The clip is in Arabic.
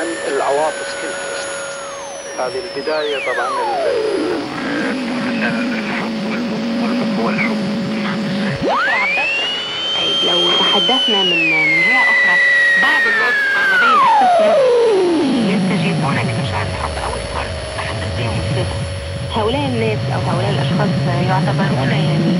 عن العواطف كلها هذه البداية طبعا الحب والحب دكتور عباس طيب لو تحدثنا من من جهة أخرى بعض اللطف ما بين الطفل يستجيب هناك الحب أو الفرد تحدث بهم هؤلاء الناس أو هؤلاء الأشخاص يعتبرون يعني